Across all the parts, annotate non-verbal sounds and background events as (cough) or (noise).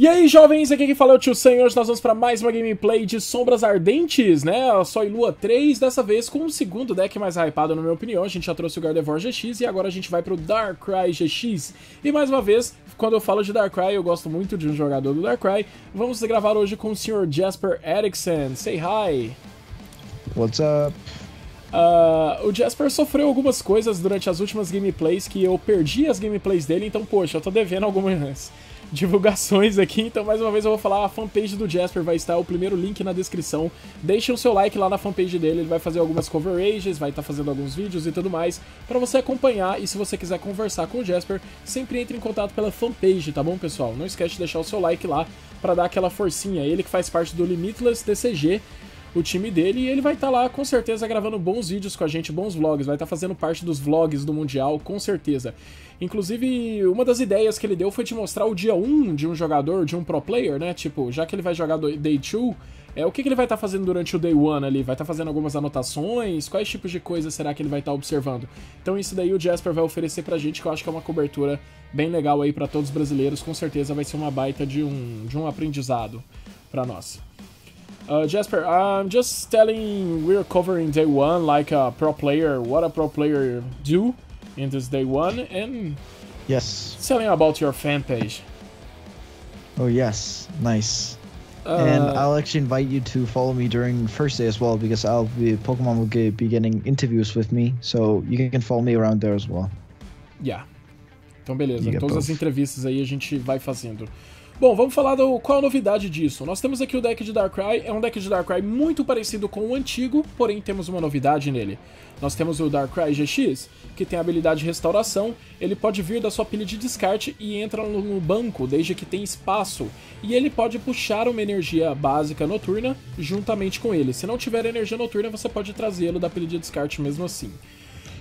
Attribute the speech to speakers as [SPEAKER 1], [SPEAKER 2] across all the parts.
[SPEAKER 1] E aí, jovens, aqui quem fala é o Tio Sen. Hoje nós vamos para mais uma gameplay de Sombras Ardentes, né? Só Lua 3, dessa vez com o segundo deck mais hypado, na minha opinião. A gente já trouxe o Gardevoir GX e agora a gente vai pro Darkrai GX. E mais uma vez, quando eu falo de Darkrai, eu gosto muito de um jogador do Darkrai. Vamos gravar hoje com o Sr. Jasper Erickson. Say hi!
[SPEAKER 2] What's up?
[SPEAKER 1] Uh, o Jasper sofreu algumas coisas durante as últimas gameplays que eu perdi as gameplays dele, então, poxa, eu tô devendo algumas (laughs) divulgações aqui, então mais uma vez eu vou falar, a fanpage do Jasper vai estar o primeiro link na descrição. Deixem o seu like lá na fanpage dele, ele vai fazer algumas coverages, vai estar fazendo alguns vídeos e tudo mais, para você acompanhar e se você quiser conversar com o Jasper, sempre entre em contato pela fanpage, tá bom, pessoal? Não esquece de deixar o seu like lá para dar aquela forcinha. Ele que faz parte do Limitless TCG, o time dele e ele vai estar tá lá com certeza gravando bons vídeos com a gente, bons vlogs, vai estar tá fazendo parte dos vlogs do Mundial, com certeza. Inclusive, uma das ideias que ele deu foi te mostrar o dia 1 de um jogador, de um pro player, né? Tipo, já que ele vai jogar Day 2, é, o que, que ele vai estar tá fazendo durante o Day 1 ali? Vai estar tá fazendo algumas anotações? Quais tipos de coisas será que ele vai estar tá observando? Então isso daí o Jasper vai oferecer pra gente, que eu acho que é uma cobertura bem legal aí para todos os brasileiros, com certeza vai ser uma baita de um, de um aprendizado para nós. Uh, Jesper, I'm just telling we're covering day one like a pro player, what a pro player do in this day one, and
[SPEAKER 2] yes,
[SPEAKER 1] telling about your fan page.
[SPEAKER 2] Oh yes, nice.
[SPEAKER 1] Uh,
[SPEAKER 2] and I'll actually invite you to follow me during first day as well because I'll be Pokemon will be getting interviews with me, so you can follow me around there as well.
[SPEAKER 1] Yeah. Então beleza, todas both. as entrevistas aí a gente vai fazendo. Bom, vamos falar do qual a novidade disso. Nós temos aqui o deck de Darkrai, é um deck de Darkrai muito parecido com o antigo, porém temos uma novidade nele. Nós temos o Darkrai GX, que tem a habilidade de restauração, ele pode vir da sua pilha de descarte e entra no banco desde que tem espaço, e ele pode puxar uma energia básica noturna juntamente com ele. Se não tiver energia noturna, você pode trazê-lo da pilha de descarte mesmo assim.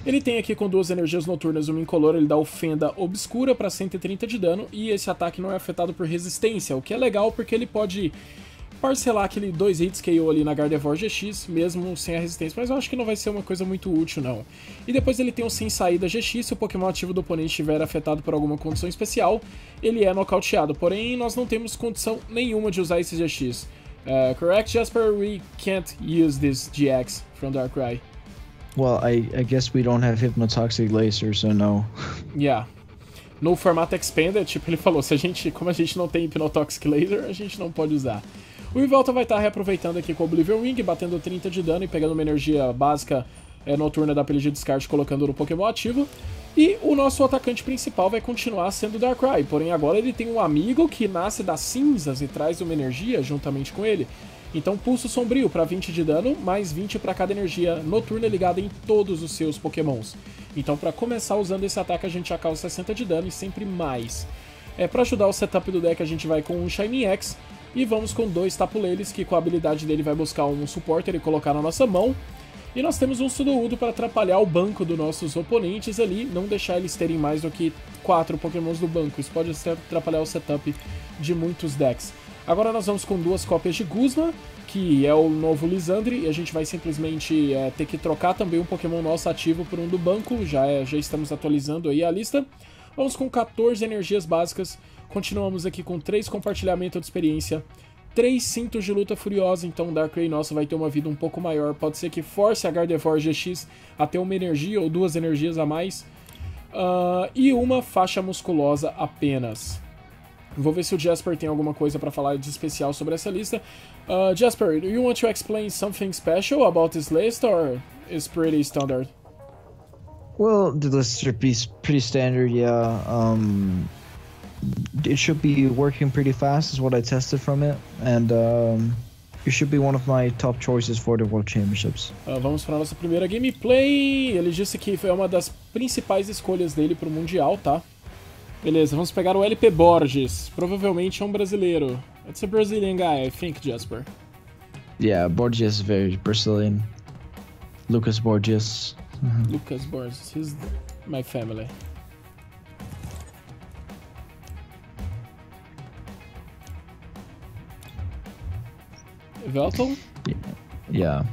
[SPEAKER 1] Ele tem aqui com duas energias noturnas uma incolor, ele dá o Fenda Obscura para 130 de dano e esse ataque não é afetado por resistência, o que é legal porque ele pode parcelar aquele dois hits KO ali na Gardevoir GX, mesmo sem a resistência, mas eu acho que não vai ser uma coisa muito útil não. E depois ele tem o Sem Saída GX, se o Pokémon ativo do oponente estiver afetado por alguma condição especial, ele é nocauteado, porém nós não temos condição nenhuma de usar esse GX. Uh, correct, Jasper? We can't use this GX from Darkrai.
[SPEAKER 2] Well, I, I guess we don't have hypnotoxic laser, so no.
[SPEAKER 1] Yeah. No formato Expanded, tipo, ele falou, se a gente, como a gente não tem Hypnotoxic Laser, a gente não pode usar. O Ivelta vai estar tá reaproveitando aqui com o Oblivion Wing, batendo 30 de dano e pegando uma energia básica é, noturna da pilha de descarte, colocando no Pokémon ativo. E o nosso atacante principal vai continuar sendo Darkrai, porém agora ele tem um amigo que nasce das cinzas e traz uma energia juntamente com ele. Então Pulso Sombrio para 20 de dano, mais 20 para cada energia noturna ligada em todos os seus pokémons. Então para começar usando esse ataque a gente já causa 60 de dano e sempre mais. É, para ajudar o setup do deck a gente vai com um Shiny X e vamos com dois Tapuleles que com a habilidade dele vai buscar um suporter e colocar na nossa mão. E nós temos um Sudowoodo para atrapalhar o banco dos nossos oponentes ali, não deixar eles terem mais do que quatro pokémons do banco. Isso pode atrapalhar o setup de muitos decks. Agora nós vamos com duas cópias de Guzma, que é o novo Lisandre, e a gente vai simplesmente é, ter que trocar também um Pokémon nosso ativo por um do banco, já, é, já estamos atualizando aí a lista. Vamos com 14 energias básicas, continuamos aqui com 3 compartilhamentos de experiência, 3 cintos de luta furiosa, então o Darkrai nosso vai ter uma vida um pouco maior, pode ser que force a Gardevoir GX a ter uma energia ou duas energias a mais, uh, e uma faixa musculosa apenas. Vou ver se o Jasper tem alguma coisa para falar de especial sobre essa lista. Uh, Jasper, do you want to explain something special about this list or is pretty standard?
[SPEAKER 2] Well, the list should be pretty standard, yeah. Um, it should be working pretty fast, is what I tested from it, and um, it should be one of my top choices for the World Championships.
[SPEAKER 1] Uh, vamos para nossa primeira gameplay. Ele disse que foi uma das principais escolhas dele para o Mundial, tá? Beleza, vamos pegar o LP Borges. Provavelmente é um brasileiro. It's a Brazilian guy, I think, Jasper.
[SPEAKER 2] Yeah, Borges is very Brazilian. Lucas Borges.
[SPEAKER 1] Mm -hmm. Lucas Borges, he's my family. Velton?
[SPEAKER 2] Yeah.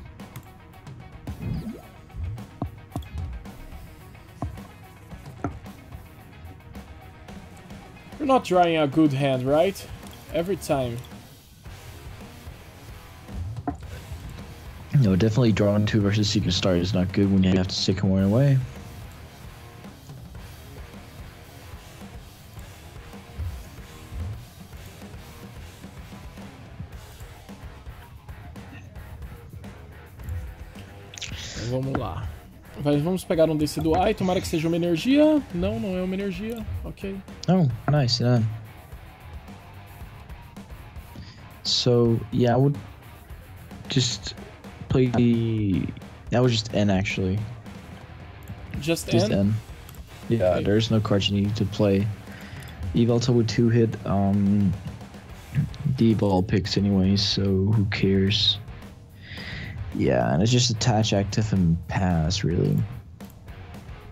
[SPEAKER 1] You're not drawing a good hand, right? Every time.
[SPEAKER 2] No, definitely drawing two versus Secret Star is not good when you have to Sycamore away.
[SPEAKER 1] Pegar um desse do Ai, tomara que seja uma energia. Não, não é uma energia. Ok.
[SPEAKER 2] Oh, nice, yeah. So, yeah, I would just play the... That was just N, actually.
[SPEAKER 1] Just,
[SPEAKER 2] Just
[SPEAKER 1] N?
[SPEAKER 2] N. Yeah,
[SPEAKER 1] Okay.
[SPEAKER 2] there's no cards you need to play. Evolta with two hit, um, D-ball picks anyway, so who cares? Yeah, and it's just attach, active, and pass, really.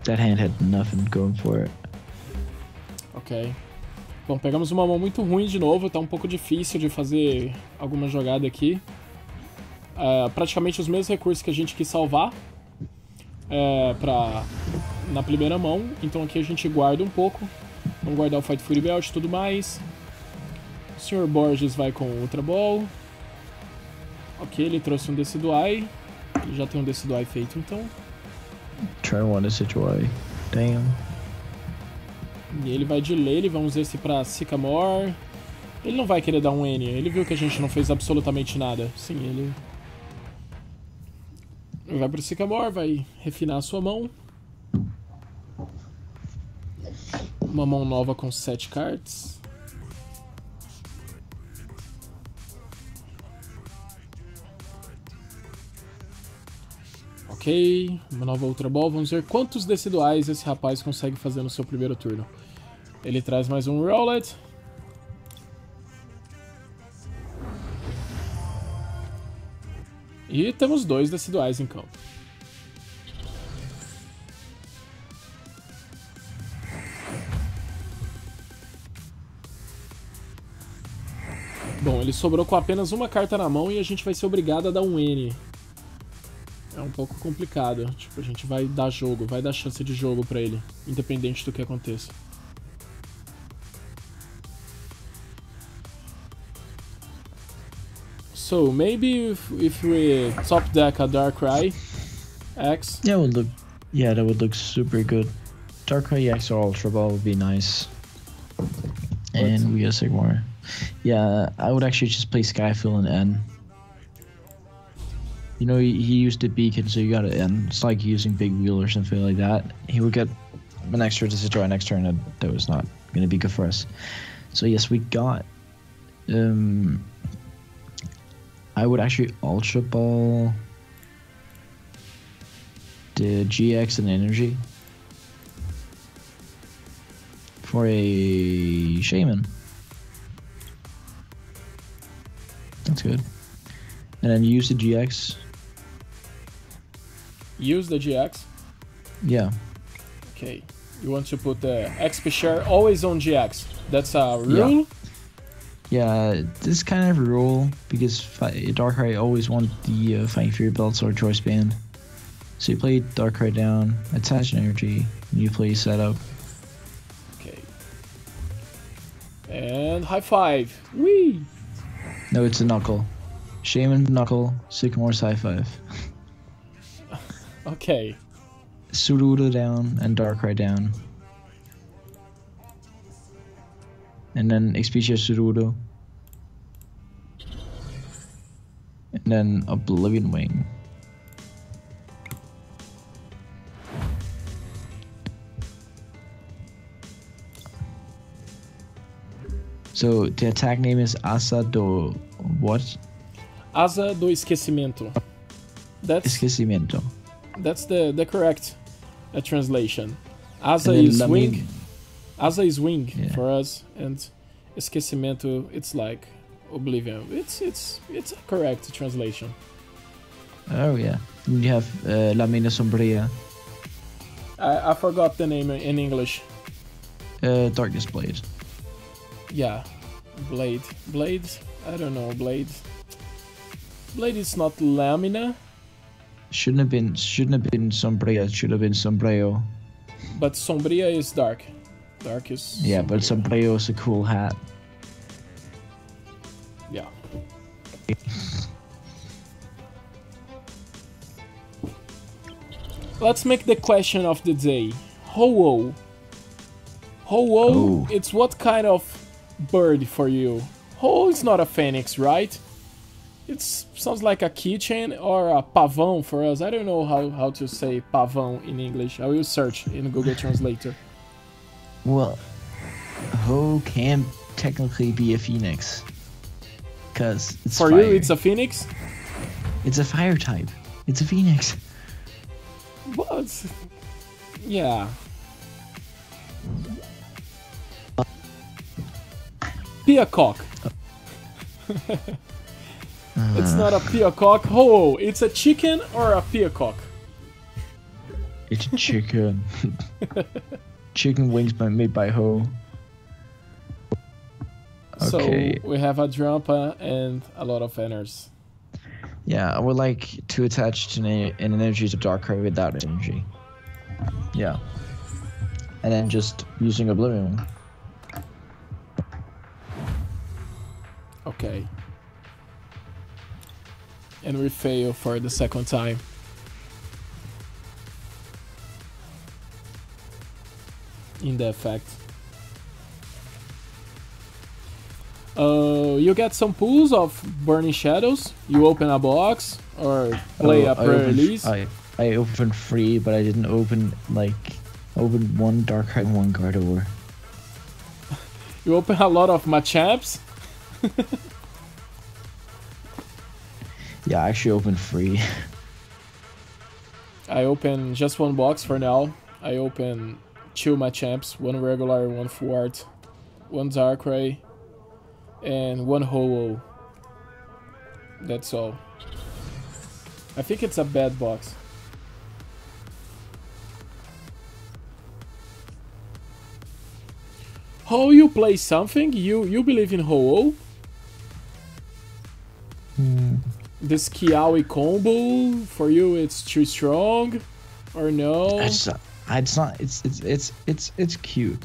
[SPEAKER 2] That hand had nothing going for it.
[SPEAKER 1] Ok. Bom, pegamos uma mão muito ruim de novo, tá um pouco difícil de fazer alguma jogada aqui. É, praticamente os mesmos recursos que a gente quis salvar é, pra, na primeira mão, então aqui a gente guarda um pouco. Vamos guardar o Fight Fury Belt e tudo mais. O Sr. Borges vai com Ultra Ball. Ok, ele trouxe um Decidueye. Ele já tem um Decidueye feito, então
[SPEAKER 2] Turn one to Situai. Damn.
[SPEAKER 1] E ele vai de Lele, vamos ver se pra Sycamore. Ele não vai querer dar um N, ele viu que a gente não fez absolutamente nada. Sim, ele. Vai pro Sycamore, vai refinar a sua mão. Uma mão nova com 7 cards. Ok, uma nova Ultra Ball. Vamos ver quantos deciduais esse rapaz consegue fazer no seu primeiro turno. Ele traz mais um Rowlet. E temos dois deciduais em campo. Bom, ele sobrou com apenas uma carta na mão e a gente vai ser obrigado a dar um N. Um pouco complicado. Tipo, a gente vai dar jogo, vai dar chance de jogo pra ele, independente do que aconteça. So, maybe if, if we top deck a Darkrai X,
[SPEAKER 2] That would look, yeah, that would look super good. Darkrai X or Ultra Ball would be nice. And we get Sigmar. Yeah, I would actually just play Skyfill and N. You know, he, he used a beacon, so you got to N. It's like using Big Wheel or something like that. He would get an extra to destroy next turn. and that was not going to be good for us. So yes, we got. Um, I would actually Ultra Ball the GX and Energy for a Shaymin. That's good. And then use the GX.
[SPEAKER 1] Use the GX.
[SPEAKER 2] Yeah.
[SPEAKER 1] Okay, you want to put the XP share always on GX. That's a rule.
[SPEAKER 2] Yeah, this kind of rule because Darkrai always want the uh, Fighting Fury belts or Choice Band. So you play Darkrai down, attach energy, and you play setup.
[SPEAKER 1] Okay. And high five. Wee.
[SPEAKER 2] No, it's a knuckle. Shaymin knuckle, Sycamore's high five. (laughs)
[SPEAKER 1] Okay.
[SPEAKER 2] Suruda down and Darkrai down. And then Expedia Surudo. And then Oblivion Wing. So the attack name is Asa do what?
[SPEAKER 1] Asa do esquecimento. That's
[SPEAKER 2] Esquecimiento.
[SPEAKER 1] That's the the correct uh, translation. Asa is
[SPEAKER 2] Lamin-
[SPEAKER 1] wing. Asa is wing
[SPEAKER 2] Yeah.
[SPEAKER 1] for us, and esquecimento it's like oblivion. It's it's it's a correct translation.
[SPEAKER 2] Oh yeah. You have uh, Lamina Sombria,
[SPEAKER 1] I, I forgot the name in English.
[SPEAKER 2] uh, Darkness Blade.
[SPEAKER 1] Yeah, blade. Blade. I don't know. Blade. Blade is not lamina,
[SPEAKER 2] Shouldn't have been shouldn't have been Sombria, it should have been Sombrero.
[SPEAKER 1] but sombria is dark. Dark is.
[SPEAKER 2] Yeah, but Sombrero is a cool hat. Yeah.
[SPEAKER 1] Let's make the question of the day. Ho-Oh. Ho-Oh,
[SPEAKER 2] Oh.
[SPEAKER 1] it's what kind of bird for you? Ho is not a phoenix, right? It sounds like a keychain or a pavão for us. I don't know how, how to say pavão in English. I will search in Google Translator.
[SPEAKER 2] Well, Ho can technically be a phoenix. Because it's
[SPEAKER 1] For
[SPEAKER 2] fire.
[SPEAKER 1] you, it's a phoenix?
[SPEAKER 2] It's a fire type. It's a phoenix.
[SPEAKER 1] It's... Yeah. (laughs) Peacock. it's not a peacock. Ho, it's a chicken or a peacock?
[SPEAKER 2] It's a chicken. (laughs) chicken wings by made by Ho. Okay.
[SPEAKER 1] So we have a Drampa and a lot of enters.
[SPEAKER 2] Yeah, I would like to attach an, an energy to Darkrai without energy. Yeah. And then just using Oblivion.
[SPEAKER 1] Okay. And we fail for the second time. In the effect. Uh, you get some pools of Burning Shadows. You open a box or play
[SPEAKER 2] Oh,
[SPEAKER 1] a
[SPEAKER 2] I
[SPEAKER 1] pre-release.
[SPEAKER 2] I, I opened three, but I didn't open, like, open one Darkrai and one Gardevoir. (laughs)
[SPEAKER 1] You open a lot of Machamps. (laughs)
[SPEAKER 2] Yeah, I actually open free. (laughs)
[SPEAKER 1] I open just one box for now. I open two Machamps, one regular, one Thwart, one Darkrai, and one Ho-Oh. That's all. I think it's a bad box. How you play something? You you believe in Ho-Oh? Hmm. This Kiawe combo for you it's too strong or no?
[SPEAKER 2] It's not, it's not, it's, it's, it's, it's, it's cute.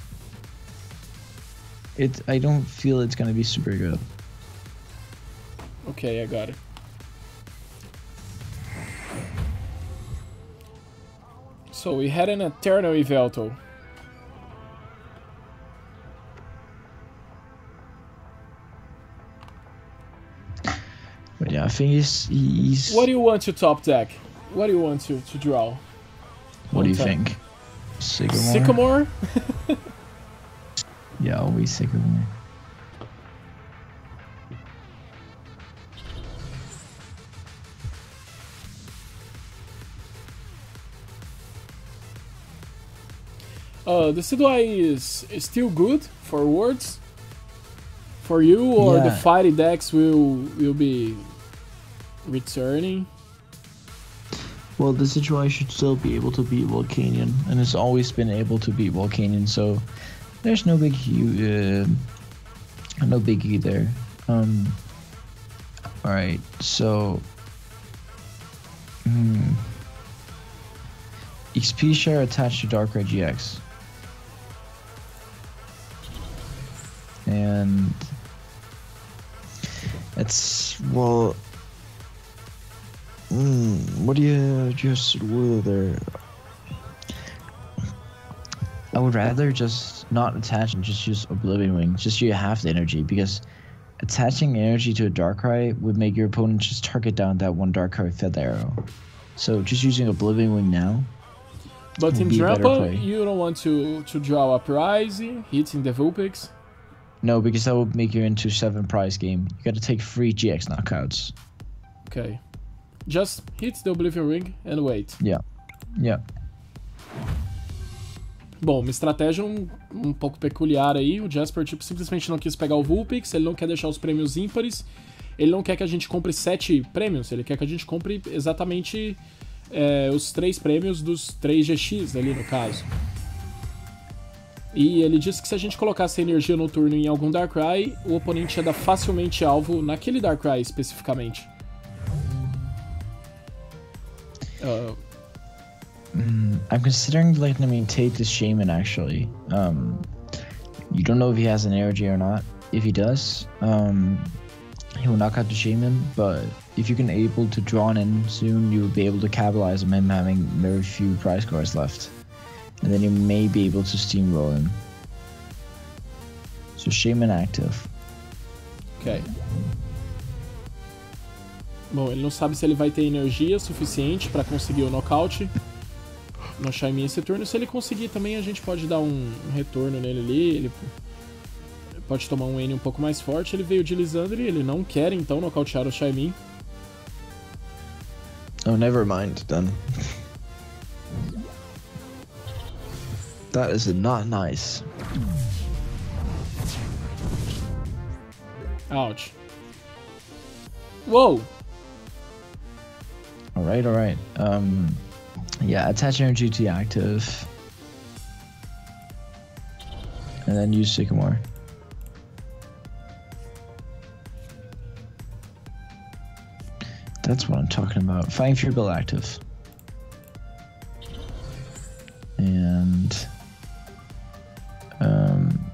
[SPEAKER 2] It, I don't feel it's gonna be super good.
[SPEAKER 1] Okay, I got it. So we had an Eternal Yveltal.
[SPEAKER 2] I think he's, he's
[SPEAKER 1] What do you want to top deck? What do you want to, to draw?
[SPEAKER 2] what do you
[SPEAKER 1] Okay.
[SPEAKER 2] think? Sycamore?
[SPEAKER 1] Sycamore? (laughs)
[SPEAKER 2] Yeah, always Sycamore.
[SPEAKER 1] Uh, the Decidueye is, is still good for words? For you, or the fighting decks will will be returning?
[SPEAKER 2] Well, the Decidueye should still be able to beat Volcanion, and has always been able to beat Volcanion, so there's no big uh, no biggie there. Um, all right, so hmm, XP share attached to Darkrai GX, and it's well. Mm, what do you just will? I would rather just not attach and just use Oblivion Wing, just so you have the energy, because attaching energy to a Darkrai would make your opponent just target down that one Darkrai with Feather Arrow. So just using Oblivion Wing now,
[SPEAKER 1] But
[SPEAKER 2] Would
[SPEAKER 1] in
[SPEAKER 2] be a better
[SPEAKER 1] Drampa,
[SPEAKER 2] play.
[SPEAKER 1] you don't want to, to draw a prize, hitting the Vulpix.
[SPEAKER 2] no, because that would make you into seven prize game. You got to take three GX knockouts.
[SPEAKER 1] Okay. Just hit the Oblivion Ring and wait.
[SPEAKER 2] Yeah.
[SPEAKER 1] Bom, uma estratégia um, um pouco peculiar aí. O Jasper tipo, simplesmente não quis pegar o Vulpix, ele não quer deixar os prêmios ímpares, ele não quer que a gente compre sete prêmios, ele quer que a gente compre exatamente é, os três prêmios dos 3 GX ali no caso. E ele disse que se a gente colocasse energia no turno em algum Darkrai, o oponente ia dar facilmente alvo naquele Darkrai especificamente. Ah,
[SPEAKER 2] I'm considering letting him take this Shaymin actually. Um, you don't know if he has an energy or not. If he does, um, he will knock out the Shaymin, but if you can able to draw in soon, you will be able to capitalize on him having very few prize cards left. And then you may be able to steamroll him. So Shaymin active.
[SPEAKER 1] Ok. Bom, ele não sabe se ele vai ter energia suficiente pra conseguir o nocaute no Shaimin esse turno. Se ele conseguir também, a gente pode dar um, um retorno nele ali. Ele pode tomar um N um pouco mais forte. Ele veio de Lisandre, ele não quer então nocautear o Shaimin.
[SPEAKER 2] Oh, never mind then. That is not nice.
[SPEAKER 1] Ouch. Whoa!
[SPEAKER 2] Right, all right. Um, yeah, attach energy to active, and then use sycamore. That's what I'm talking about. Find Fear Bill active. And um,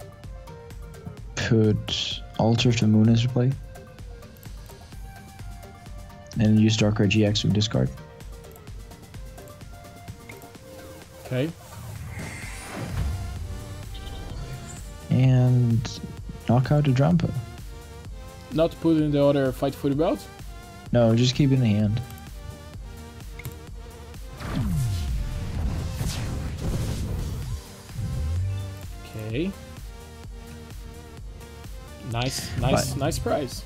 [SPEAKER 2] put Altar the Moon as play. And use Darkrai GX to discard.
[SPEAKER 1] Ok.
[SPEAKER 2] And knock out the Drampa.
[SPEAKER 1] Not put in the other Fight for the Belt?
[SPEAKER 2] No, just keep it in the hand.
[SPEAKER 1] Ok. Nice, nice,
[SPEAKER 2] But-
[SPEAKER 1] nice prize.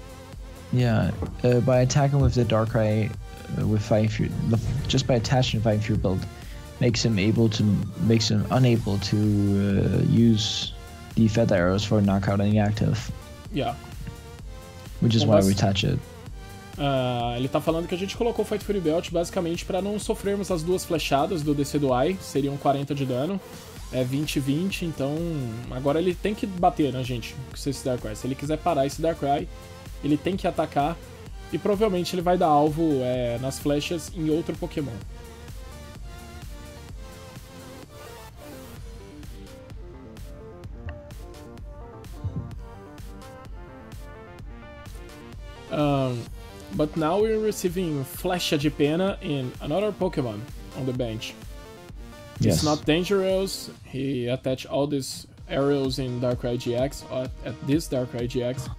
[SPEAKER 2] Yeah, uh, by attacking with the Darkrai uh, with Five Fury, the- just by attaching Five Fury build, makes him able to makes him unable to uh, use the Feather Arrows for knockout any active,
[SPEAKER 1] Yeah.
[SPEAKER 2] which is
[SPEAKER 1] Bom,
[SPEAKER 2] why we attach it.
[SPEAKER 1] Ah, ele tá falando que a gente colocou o Fight Fury Belt basicamente pra não sofrermos as duas flechadas do DC do Ai, seriam 40 de dano. É 20 e 20, então agora ele tem que bater na gente com esse Darkrai. Se ele quiser parar esse Darkrai, ele tem que atacar e provavelmente ele vai dar alvo é, nas flechas em outro Pokémon. Um, but now we're receiving Flecha de Pena in another Pokemon on the bench.
[SPEAKER 2] Yes.
[SPEAKER 1] It's not dangerous. He attached all these arrows in Darkrai GX at, at this Darkrai GX.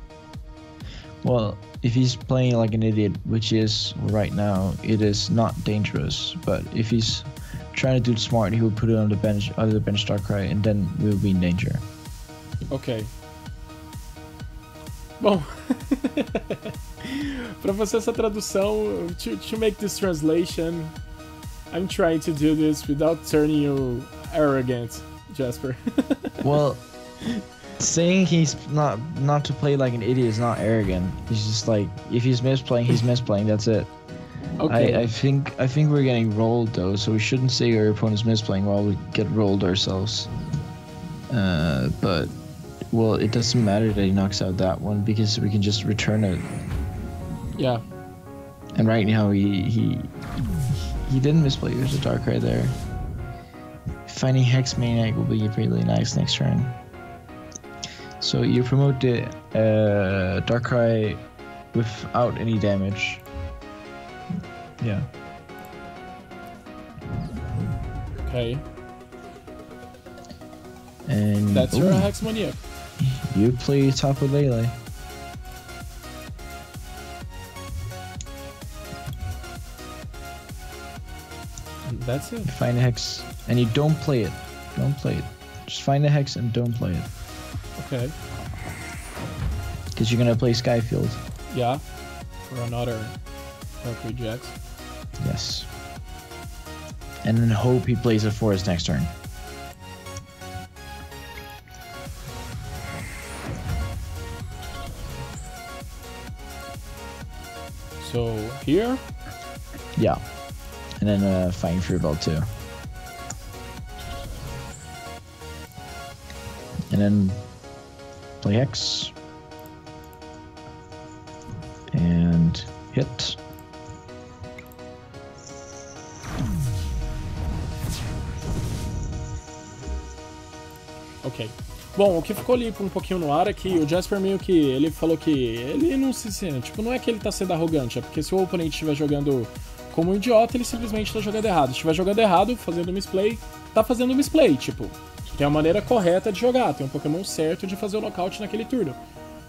[SPEAKER 2] Well, if he's playing like an idiot, which is right now, it is not dangerous. But if he's trying to do it smart, he will put it on the bench, on the bench Darkrai, and then we'll be in danger.
[SPEAKER 1] Ok. Bom, (laughs) para você essa tradução, to, to make this translation, I'm trying to do this without turning you arrogant, Jesper. (laughs)
[SPEAKER 2] Well, saying he's not not to play like an idiot is not arrogant. He's just like if he's misplaying, he's (laughs) misplaying. That's it.
[SPEAKER 1] okay.
[SPEAKER 2] I, I think I think we're getting rolled though, so we shouldn't say our opponent's misplaying while we get rolled ourselves. Uh, but well, it doesn't matter that he knocks out that one because we can just return it.
[SPEAKER 1] yeah.
[SPEAKER 2] And right now he he he didn't misplay. There's a dark right there. Finding Hex Maniac will be really nice next turn. So you promote the uh, Darkrai without any damage. Yeah.
[SPEAKER 1] Okay.
[SPEAKER 2] And
[SPEAKER 1] That's your
[SPEAKER 2] Ooh,
[SPEAKER 1] Hex Maniac.
[SPEAKER 2] you play top with Lele.
[SPEAKER 1] That's it.
[SPEAKER 2] Find a hex, and you don't play it. Don't play it. Just find a hex and don't play it,
[SPEAKER 1] Okay.
[SPEAKER 2] because you're gonna play Skyfield.
[SPEAKER 1] Yeah. For another Darkrai GX.
[SPEAKER 2] Yes. And then hope he plays a forest next turn.
[SPEAKER 1] So here,
[SPEAKER 2] Yeah. And then uh, find Fear Belt too. And then play Hex. And hit.
[SPEAKER 1] ok. Bom, o que ficou ali um pouquinho no ar é que o Jasper meio que. Ele falou que. Ele não se. Tipo, não é que ele tá sendo arrogante, é porque se o oponente estiver jogando como um idiota, ele simplesmente tá jogando errado. Se estiver jogando errado, fazendo misplay, tá fazendo misplay, tipo. Tem a maneira correta de jogar, tem um Pokémon certo de fazer o nocaute naquele turno.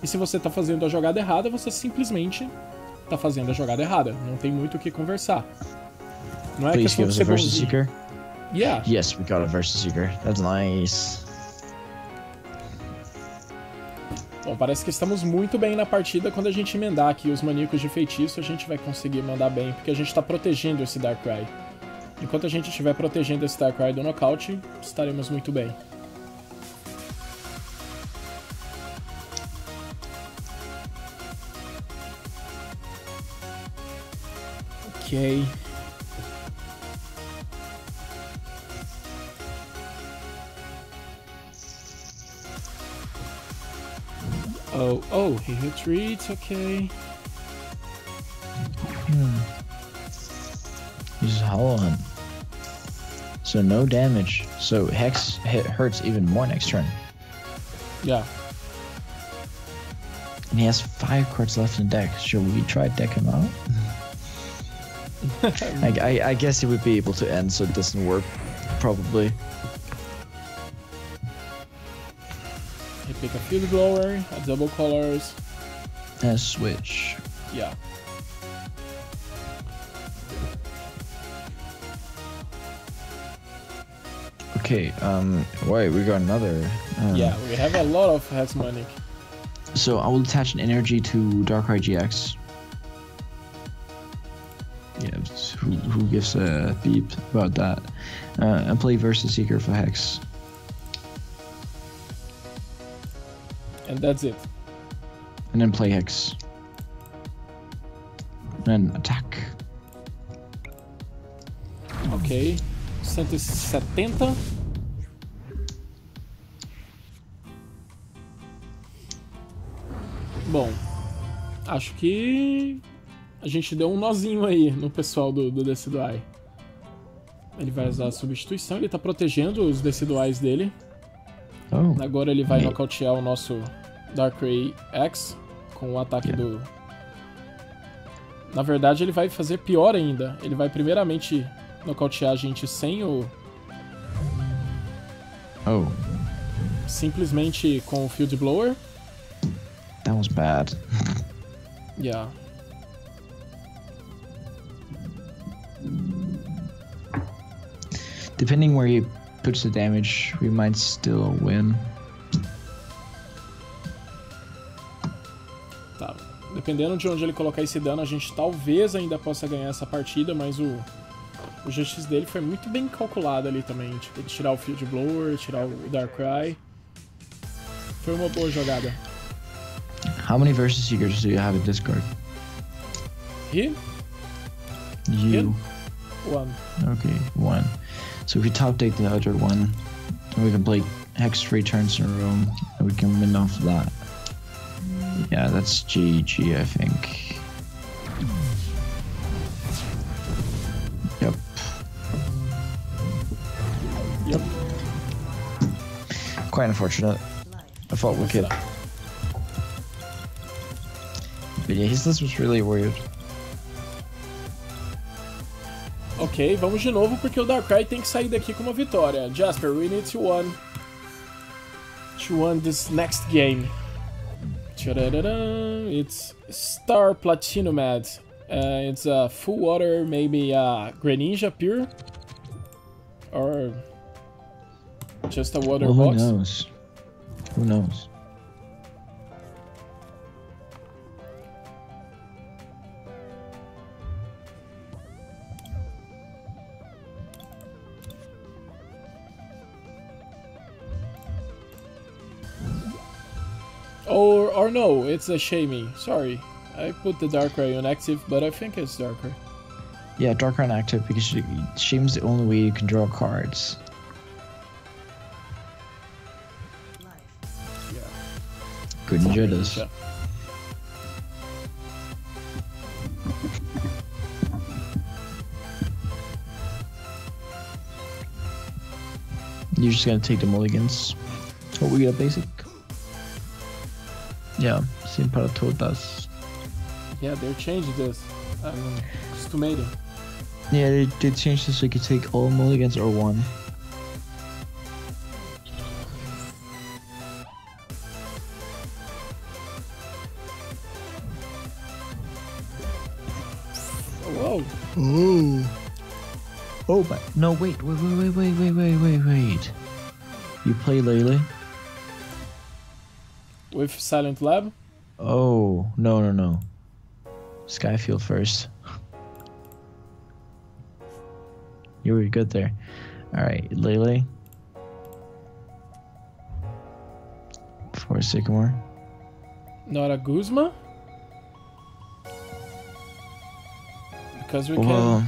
[SPEAKER 1] E se você tá fazendo a jogada errada, você simplesmente tá fazendo a jogada errada. Não tem muito o que conversar. Não é
[SPEAKER 2] Please
[SPEAKER 1] questão
[SPEAKER 2] give us a versus seeker.
[SPEAKER 1] Yeah.
[SPEAKER 2] Yes, we got a versus seeker. That's nice.
[SPEAKER 1] Bom, parece que estamos muito bem na partida. Quando a gente emendar aqui os maníacos de feitiço, a gente vai conseguir mandar bem, porque a gente tá protegendo esse Darkrai. Enquanto a gente estiver protegendo esse Darkrai do nocaute, estaremos muito bem. Ok. Oh, oh, he retreats, okay.
[SPEAKER 2] He's Holland. So no damage. So Hex hit hurts even more next turn.
[SPEAKER 1] Yeah.
[SPEAKER 2] And he has five cards left in deck. Should we try deck him out? (laughs) I, I, I guess he would be able to end, so it doesn't work. Probably.
[SPEAKER 1] He pick a field blower, a double colors.
[SPEAKER 2] And switch.
[SPEAKER 1] Yeah.
[SPEAKER 2] Okay, um, wait, we got another. Um,
[SPEAKER 1] Yeah, we have a lot of Hex Maniac.
[SPEAKER 2] So I will attach an energy to Darkrai GX. Yeah, who, who gives a beep about that? Uh, and play Versus Seeker for Hex.
[SPEAKER 1] And that's it.
[SPEAKER 2] And then play Hex. And attack.
[SPEAKER 1] Ok. 170. Bom, acho que a gente deu um nozinho aí no pessoal do, do Decidueye. Ele vai usar a substituição, ele tá protegendo os Decidueyes dele.
[SPEAKER 2] Oh.
[SPEAKER 1] Agora ele vai
[SPEAKER 2] Aí.
[SPEAKER 1] nocautear o nosso Darkrai X com o ataque
[SPEAKER 2] Yeah.
[SPEAKER 1] do. Na verdade, ele vai fazer pior ainda. Ele vai primeiramente nocautear a gente sem o.
[SPEAKER 2] Oh,
[SPEAKER 1] simplesmente com o Field Blower.
[SPEAKER 2] That was bad.
[SPEAKER 1] Yeah.
[SPEAKER 2] Depending where he puts the damage, we might still win.
[SPEAKER 1] Tá. Dependendo de onde ele colocar esse dano, a gente talvez ainda possa ganhar essa partida, mas o. O GX dele foi muito bem calculado ali também. Tipo, tirar o Field Blower, tirar o Darkrai. Foi uma boa jogada.
[SPEAKER 2] How many Versus Seekers do you have in Discord?
[SPEAKER 1] E
[SPEAKER 2] You.
[SPEAKER 1] One.
[SPEAKER 2] Okay, one. So if we top deck the other one, we can play Hex three turns in a row, and we can win off that. Yeah, that's GG, I think. Yep.
[SPEAKER 1] Yep.
[SPEAKER 2] Quite unfortunate. I thought we could. But yeah, his list was really weird.
[SPEAKER 1] Ok, vamos de novo porque o Darkrai tem que sair daqui com uma vitória. Jesper, we need to win. To win this next game. It's Star Platinum Ad. Uh, it's a full water, maybe a Greninja pure? Or just a water
[SPEAKER 2] Well, who
[SPEAKER 1] box?
[SPEAKER 2] knows? Who knows?
[SPEAKER 1] Or, or no, it's a Shamey. Sorry. I put the Darkrai on active, but I think it's Darkrai.
[SPEAKER 2] Yeah, Darkrai on active because she, Shame's the only way you can draw cards.
[SPEAKER 1] Yeah.
[SPEAKER 2] Greninja does. You're just gonna take the mulligans. what we get basic. Yeah, Simpara told us.
[SPEAKER 1] Yeah, they're changing this. I mean, just to made it.
[SPEAKER 2] Yeah, they did change this so you could take all mulligans or one.
[SPEAKER 1] Whoa.
[SPEAKER 2] Ooh. Oh, but no, wait, wait, wait, wait, wait, wait, wait, wait, wait. You play Lele?
[SPEAKER 1] With Silent Lab?
[SPEAKER 2] Oh, no, no, no. Skyfield first. (laughs) You were good there. Alright, Lele. For Sycamore.
[SPEAKER 1] Not a Guzma? Because we
[SPEAKER 2] Well,
[SPEAKER 1] can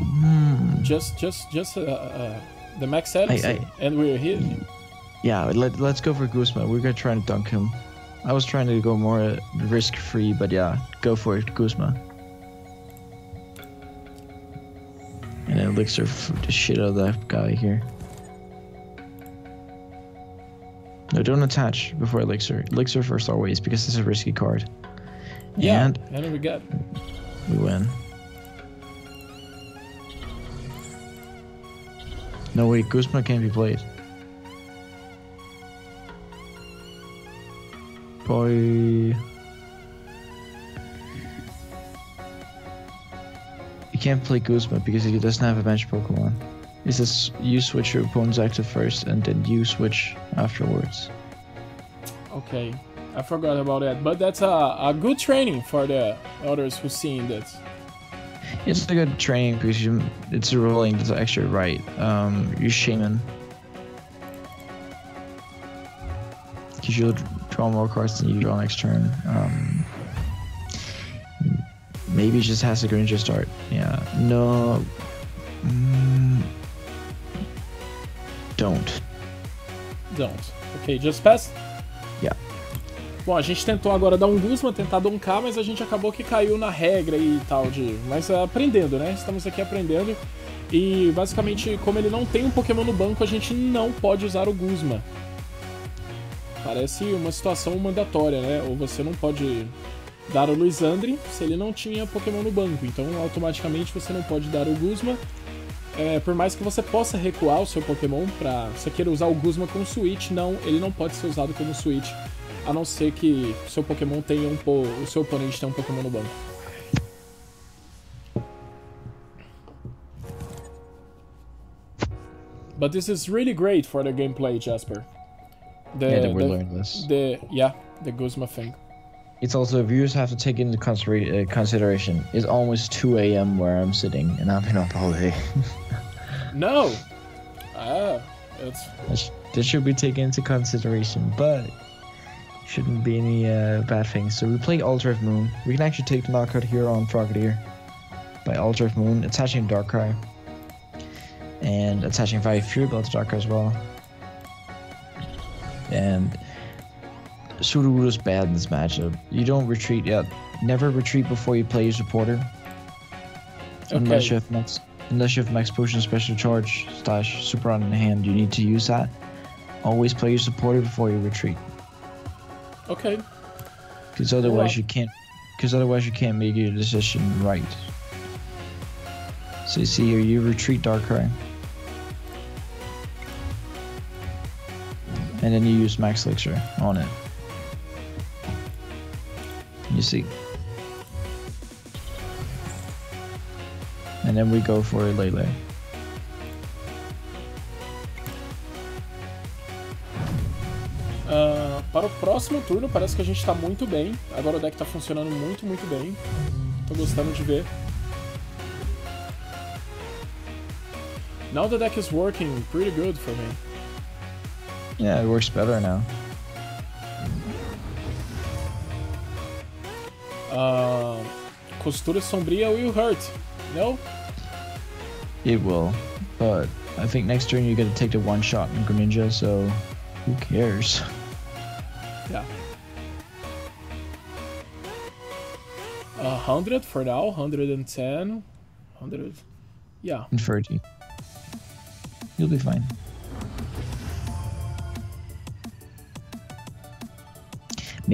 [SPEAKER 2] hmm,
[SPEAKER 1] just, just, just uh, uh, the max
[SPEAKER 2] I- I-
[SPEAKER 1] and we're here.
[SPEAKER 2] yeah, let, let's go for Guzma. We're gonna try and dunk him. I was trying to go more risk free, but yeah, go for it, Guzma. And Elixir the shit out of that guy here. No, don't attach before Elixir. Elixir first always, because this is a risky card.
[SPEAKER 1] Yeah,
[SPEAKER 2] And
[SPEAKER 1] and we got
[SPEAKER 2] we win. No way, Guzma can't be played. Boy. You can't play Guzma because he doesn't have a bench Pokemon. It says you switch your opponent's active first and then you switch afterwards.
[SPEAKER 1] okay. I forgot about that, but that's a, a good training for the others who seen this.
[SPEAKER 2] It's a good training because you, it's a rolling that's actually right. Um, you Shaymin. Because you'll dr- draw more cards than you draw next turn. Um, maybe it just has a Granger start. Yeah. No. Mm, don't.
[SPEAKER 1] Don't. Ok, just pass?
[SPEAKER 2] Yeah.
[SPEAKER 1] Bom, a gente tentou agora dar um Guzma, tentar doncar, mas a gente acabou que caiu na regra e tal de... Mas é, aprendendo, né? Estamos aqui aprendendo. E basicamente, como ele não tem um Pokémon no banco, a gente não pode usar o Guzma. Parece uma situação mandatória, né? Ou você não pode dar o Luisandre se ele não tinha Pokémon no banco. Então, automaticamente, você não pode dar o Guzma. É, por mais que você possa recuar o seu Pokémon pra você queira usar o Guzma como Switch, não, ele não pode ser usado como Switch, a não ser que o seu Pokémon tenha um po- o seu oponente tenha um Pokémon no banco. But this is really great for the gameplay, Jasper. The,
[SPEAKER 2] yeah, we're
[SPEAKER 1] the,
[SPEAKER 2] learning this.
[SPEAKER 1] the yeah, the Guzma thing.
[SPEAKER 2] It's also viewers have to take into considera- uh, consideration. It's almost 2 a.m. where I'm sitting, and I've been up all day. (laughs)
[SPEAKER 1] No, ah, it's
[SPEAKER 2] This should be taken into consideration, but shouldn't be any uh, bad things. So we play Altar of Moon. We can actually take the knockout here on Frogadier by Altar of Moon, attaching Darkrai, and attaching five Fury Belt to Darkrai as well. And Sudowoodo's bad in this matchup. You don't retreat yet. Never retreat before you play your supporter.
[SPEAKER 1] Okay.
[SPEAKER 2] Unless you have max unless you have max potion special charge slash super on in hand, you need to use that. Always play your supporter before you retreat.
[SPEAKER 1] okay.
[SPEAKER 2] Because otherwise
[SPEAKER 1] Well-
[SPEAKER 2] you can't because otherwise you can't make your decision right. So you see here you retreat Darkrai. And then you use Max Elixir on it. You see. And then we go for Lele.
[SPEAKER 1] Ah, para o próximo turno, parece que a gente tá muito bem. Agora o deck tá funcionando muito, muito bem. Tô gostando de ver. Now the deck is working pretty good for me.
[SPEAKER 2] Yeah, it works better now.
[SPEAKER 1] Ah, costura sombria will hurt. No?
[SPEAKER 2] It will, but I think next turn you get to take the one shot in Greninja, so who cares?
[SPEAKER 1] Yeah. A hundred for now, 110, 100. Yeah.
[SPEAKER 2] In Fergie. You'll be fine.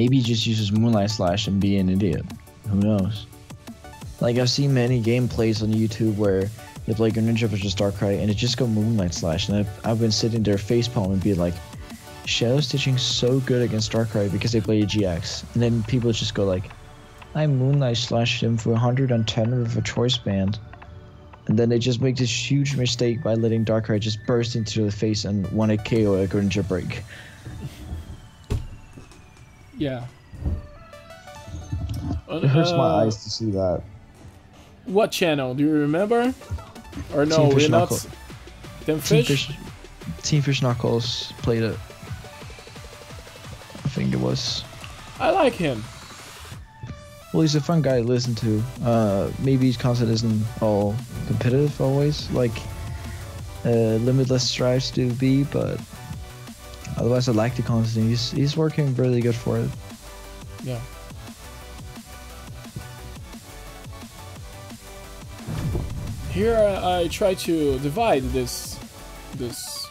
[SPEAKER 2] Maybe he just uses Moonlight Slash and be an idiot. Who knows? Like I've seen many gameplays on YouTube where they play Greninja versus Darkrai and it just go Moonlight Slash, and I've, I've been sitting there facepalm and be like, Shadow Stitching so good against Darkrai because they play a GX, and then people just go like, I Moonlight Slashed him for 110 with a choice band. And then they just make this huge mistake by letting Darkrai just burst into the face and want a KO a Greninja break.
[SPEAKER 1] Yeah.
[SPEAKER 2] It hurts my
[SPEAKER 1] Uh,
[SPEAKER 2] eyes to see that.
[SPEAKER 1] What channel? Do you remember? Or no,
[SPEAKER 2] Team
[SPEAKER 1] we're not.
[SPEAKER 2] Knuckle.
[SPEAKER 1] Team
[SPEAKER 2] Team
[SPEAKER 1] Fish?
[SPEAKER 2] Fish, Team Fish Knuckles played it. I think it was.
[SPEAKER 1] I like him.
[SPEAKER 2] Well, he's a fun guy to listen to. Uh, maybe his content isn't all competitive always, like uh, Limitless strives to be, but otherwise I like the content. He's he's working really good for it.
[SPEAKER 1] Yeah. Here I, I try to divide this this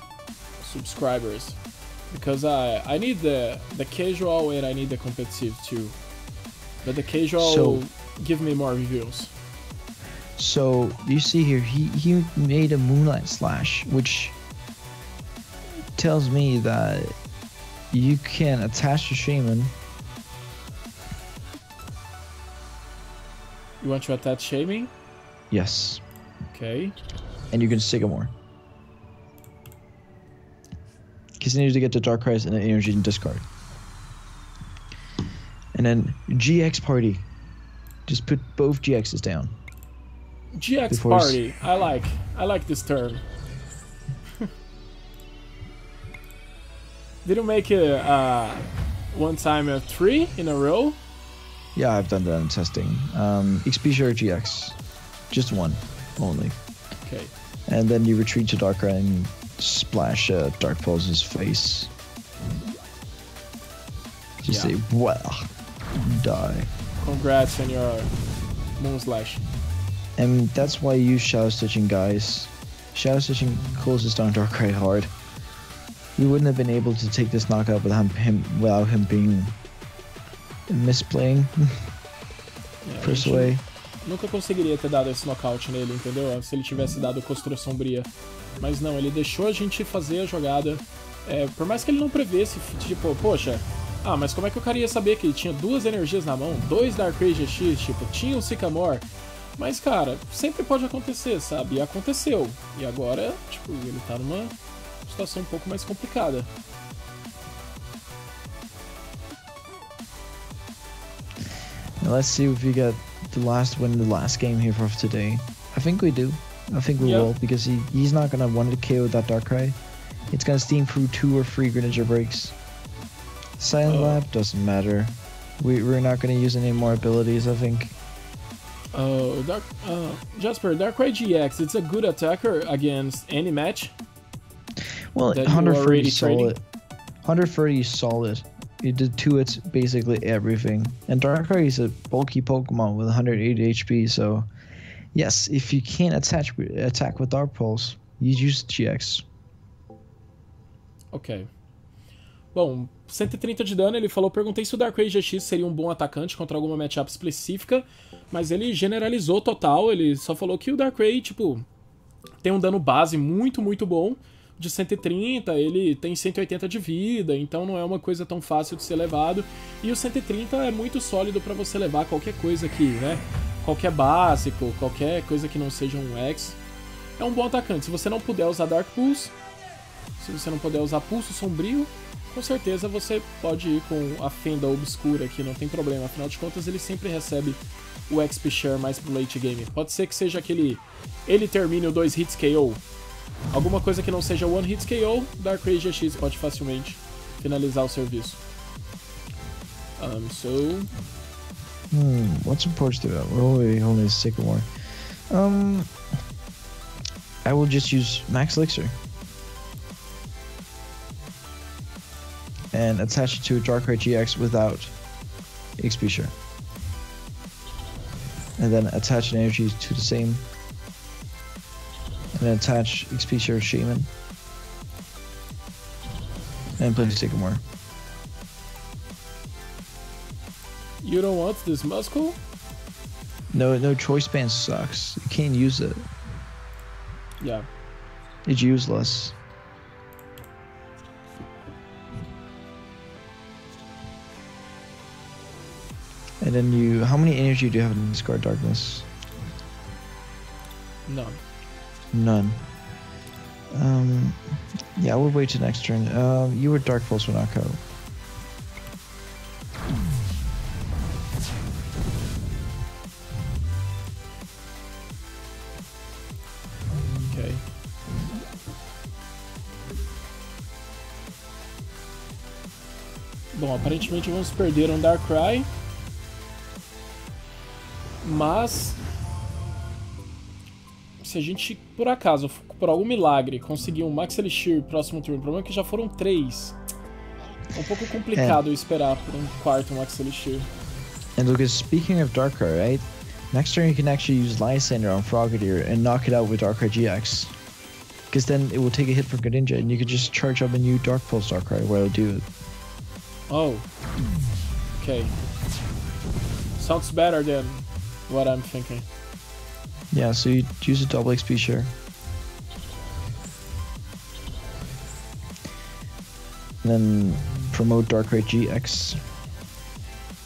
[SPEAKER 1] subscribers because I I need the the casual and I need the competitive too. But the casual
[SPEAKER 2] So-
[SPEAKER 1] give me more reviews.
[SPEAKER 2] So you see here, he he made a Moonlight Slash, which tells me that you can attach the Shaymin.
[SPEAKER 1] You want to attach Shaymin?
[SPEAKER 2] Yes,
[SPEAKER 1] Okay.
[SPEAKER 2] and you can Sycamore. Because you need to get the Darkrais and the energy and discard. And then GX Party. Just put both GXs down.
[SPEAKER 1] GX
[SPEAKER 2] Before
[SPEAKER 1] party. I like I like this term. Did you make a uh, one time a three in a row?
[SPEAKER 2] Yeah, I've done that in testing. Um, Expedia GX. Just one only.
[SPEAKER 1] Okay.
[SPEAKER 2] And then you retreat to Darkrai and splash uh, Dark Pulse's face. Just
[SPEAKER 1] Yeah.
[SPEAKER 2] say, well, die.
[SPEAKER 1] Congrats on your moon slash.
[SPEAKER 2] And that's why you use Shadow Stitching, guys. Shadow Stitching closes down Darkrai hard. We wouldn't have been able to take this knockout without him, without him being misplaying (laughs)
[SPEAKER 1] É,
[SPEAKER 2] First Way.
[SPEAKER 1] Nunca conseguiria ter dado esse nocaute nele, entendeu? Se ele tivesse dado costura sombria. Mas não, ele deixou a gente fazer a jogada. É, por mais que ele não prevesse, tipo, poxa, ah, mas como é que o cara ia saber que ele tinha duas energias na mão, dois Dark Rage X, tipo, tinha um Sycamore. Mas, cara, sempre pode acontecer, sabe? E aconteceu. E agora, tipo, ele tá numa situação um pouco mais complicada.
[SPEAKER 2] Let's see if we get the last win, the last game here for today. I think we do. I think we
[SPEAKER 1] Yeah.
[SPEAKER 2] will because he, he's not gonna want to KO that Darkrai. It's gonna steam through two or three Greninja breaks. Silent
[SPEAKER 1] Oh.
[SPEAKER 2] Lab doesn't matter. We, we're not gonna use any more abilities, I think.
[SPEAKER 1] Uh, Dark, uh, Jesper, Darkrai GX, it's a good attacker against any match.
[SPEAKER 2] Well,
[SPEAKER 1] That you
[SPEAKER 2] 130
[SPEAKER 1] already
[SPEAKER 2] is
[SPEAKER 1] trading?
[SPEAKER 2] solid. 130 is solid. It did two hits basically everything. And Darkrai is a bulky Pokemon with 180 HP, so yes, if you can't attach attack with Dark Pulse, you use GX.
[SPEAKER 1] Ok. Bom, 130 de dano, ele falou, perguntei se o Darkrai GX seria um bom atacante contra alguma matchup específica, mas ele generalizou total, ele só falou que o Darkrai, tipo, tem um dano base muito, muito bom, de 130, ele tem 180 de vida, então não é uma coisa tão fácil de ser levado, e o 130 é muito sólido pra você levar qualquer coisa aqui, né? Qualquer básico, qualquer coisa que não seja um X. É um bom atacante. Se você não puder usar Dark Pulse, se você não puder usar pulso sombrio, com certeza você pode ir com a fenda obscura aqui, não tem problema. Afinal de contas, ele sempre recebe o XP Share mais pro late game. Pode ser que seja aquele. Ele termine o 2 hits KO. Alguma coisa que não seja one hits KO, Darkrai GX pode facilmente finalizar o serviço. Um, so.
[SPEAKER 2] Hmm, what's important to that? We're only only a Sycamore. Um, I will just use Max Elixir and attach it to Darkrai GX without XP Share, and then attach an energy to the same, and attach XP Share Shaymin, and play Sycamore.
[SPEAKER 1] You don't want this muscle?
[SPEAKER 2] No, no choice band sucks. You can't use it.
[SPEAKER 1] Yeah.
[SPEAKER 2] It's useless. And then you, how many energy do you have in Scar Darkness?
[SPEAKER 1] None.
[SPEAKER 2] None. Um, yeah, we'll wait till next turn. Um, you were Dark Pulse when I go.
[SPEAKER 1] Ok. Bom, aparentemente vamos perder um Darkrai. Mas... Se a gente, por acaso, por algum milagre, conseguir um Max Elixir próximo turno, o problema é que já foram três. É um pouco complicado esperar por um quarto Max Elixir.
[SPEAKER 2] And Lucas, speaking of Darkrai, right? Next turn you can actually use Lysander on Frogadier and knock it out with Darkrai GX. Because then it will take a hit from Greninja and you could just charge up a new Dark Pulse Darkrai where it'll do it.
[SPEAKER 1] Oh. Okay. Sounds better than what I'm thinking.
[SPEAKER 2] Yeah, so you use a double XP share. Then promote Darkrai GX.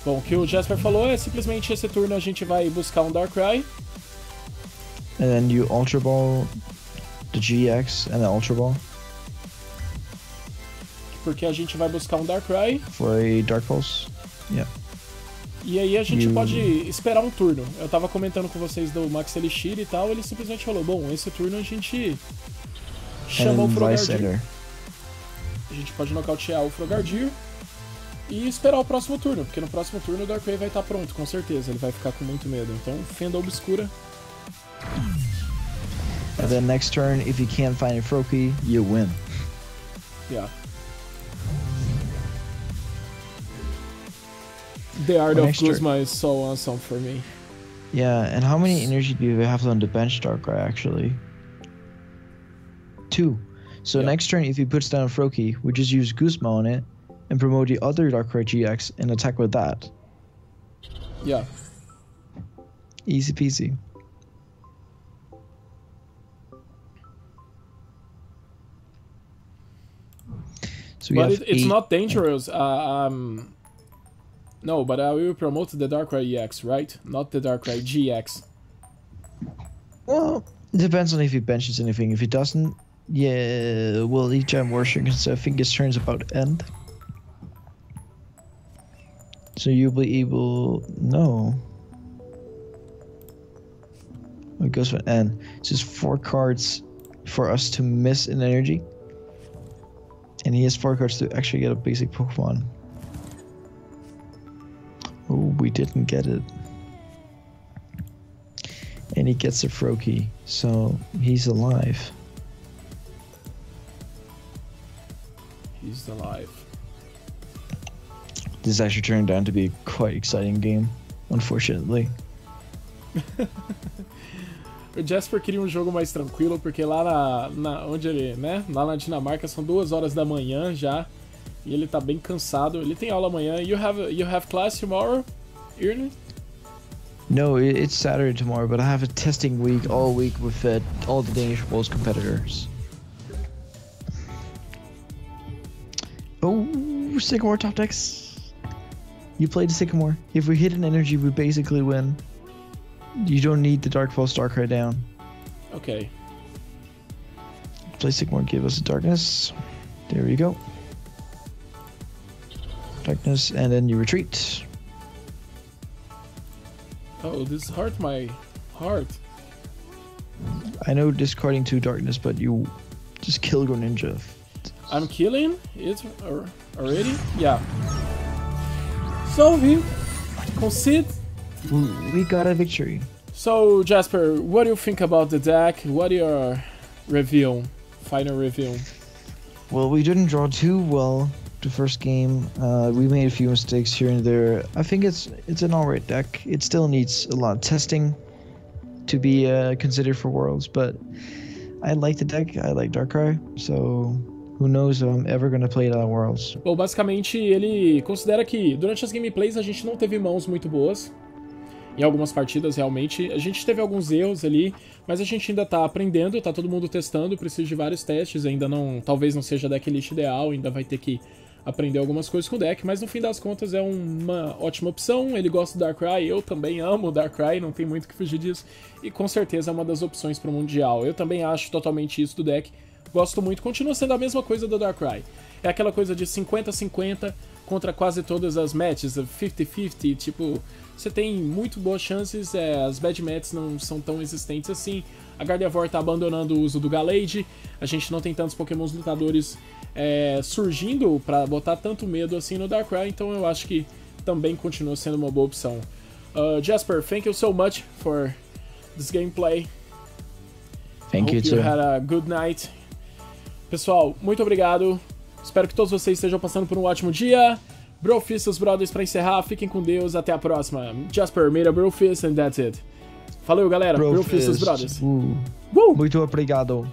[SPEAKER 1] Bom, o que o Jesper falou é simplesmente esse turno a gente vai buscar um Darkrai.
[SPEAKER 2] And then you Ultra Ball the GX and the Ultra Ball
[SPEAKER 1] Porque a gente vai buscar um Darkrai.
[SPEAKER 2] for a Dark Pulse. Yeah.
[SPEAKER 1] E aí a gente
[SPEAKER 2] o-
[SPEAKER 1] pode esperar um turno. Eu tava comentando com vocês do Max Elixir e tal, ele simplesmente falou, bom, esse turno a gente chama o
[SPEAKER 2] and
[SPEAKER 1] Frogardir.
[SPEAKER 2] Lysander.
[SPEAKER 1] A gente pode nocautear o Frogardir e esperar o próximo turno, porque no próximo turno o Darkrai vai estar pronto, com certeza. Ele vai ficar com muito medo. Então, Fenda Obscura.
[SPEAKER 2] And then next turn, if you can't find a Froakie, you win.
[SPEAKER 1] Yeah. The Art
[SPEAKER 2] Well,
[SPEAKER 1] of
[SPEAKER 2] next turn-
[SPEAKER 1] Guzma is so awesome for me.
[SPEAKER 2] Yeah, and how many energy do you have on the bench Darkrai actually? Two. So
[SPEAKER 1] Yeah.
[SPEAKER 2] next turn, if he puts down Froakie, we just use Guzma on it and promote the other Darkrai GX and attack with that.
[SPEAKER 1] Yeah.
[SPEAKER 2] Easy peasy. So we
[SPEAKER 1] but
[SPEAKER 2] have
[SPEAKER 1] it, it's
[SPEAKER 2] eight-
[SPEAKER 1] not dangerous. Uh, um, no, but I will promote the Darkrai EX, right? Not the Darkrai GX.
[SPEAKER 2] Well, it depends on if he benches anything. If he doesn't, yeah, well, he jam worship because I think his turn's about to end. So you'll be able. No. It goes for N. It's just four cards for us to miss an energy. And he has four cards to actually get a basic Pokemon. Oh, we didn't get it and he gets a Froakie, so he's alive.
[SPEAKER 1] He's alive.
[SPEAKER 2] This actually turned out to be a quite exciting game, unfortunately. (laughs)
[SPEAKER 1] O Jesper queria um jogo mais tranquilo, porque lá na, na- onde ele, né? Lá na Dinamarca são duas horas da manhã já. E ele tá bem cansado. Ele tem aula amanhã. You have you have class tomorrow, Irne?
[SPEAKER 2] No, it's Saturday tomorrow, but I have a testing week all week with uh, all the Danish Worlds competitors. Oh, Sycamore top decks. You played Sycamore. If we hit an energy, we basically win. You don't need the Dark Pulse Darkrai down.
[SPEAKER 1] Ok.
[SPEAKER 2] Play Sycamore, give us a darkness. There we go. Darkness, and then you retreat.
[SPEAKER 1] Oh, this hurt my heart.
[SPEAKER 2] I know discarding two darkness, but you just kill Greninja.
[SPEAKER 1] I'm killing it already? Yeah. So we concede.
[SPEAKER 2] We got a victory.
[SPEAKER 1] So Jesper, what do you think about the deck? What your review? Final review.
[SPEAKER 2] Well, we didn't draw too well the first game. Uh, we made a few mistakes here and there. I think it's it's an alright deck. It still needs a lot of testing to be uh, considered for Worlds, but I like the deck. I like Darkrai, so who knows if I'm ever gonna play that Worlds.
[SPEAKER 1] Bom, basicamente ele considera que durante as gameplays a gente não teve mãos muito boas. Em algumas partidas, realmente. A gente teve alguns erros ali, mas a gente ainda tá aprendendo, tá todo mundo testando, precisa de vários testes, ainda não. Talvez não seja a decklist ideal, ainda vai ter que aprender algumas coisas com o deck, mas no fim das contas é uma ótima opção. Ele gosta do Darkrai, eu também amo o Darkrai, não tem muito que fugir disso. E com certeza é uma das opções para o Mundial. Eu também acho totalmente isso do deck. Gosto muito, continua sendo a mesma coisa do Darkrai. É aquela coisa de 50-50 contra quase todas as matches, 50-50, tipo, você tem muito boas chances, é, as bad matches não são tão existentes assim. A Gardevoir tá abandonando o uso do Galade, a gente não tem tantos pokémons lutadores é, surgindo para botar tanto medo assim no Darkrai, então eu acho que também continua sendo uma boa opção. Uh, Jasper, thank you so much for this gameplay.
[SPEAKER 2] Thank
[SPEAKER 1] Hope
[SPEAKER 2] you too.
[SPEAKER 1] you had a good night. Pessoal, muito obrigado. Espero que todos vocês estejam passando por um ótimo dia. Brofist, os brothers, pra encerrar. Fiquem com Deus. Até a próxima. Jasper, made a Brofist and that's it. Valeu, galera. Brofist, brothers.
[SPEAKER 2] Uh,
[SPEAKER 1] Uh!
[SPEAKER 2] muito obrigado.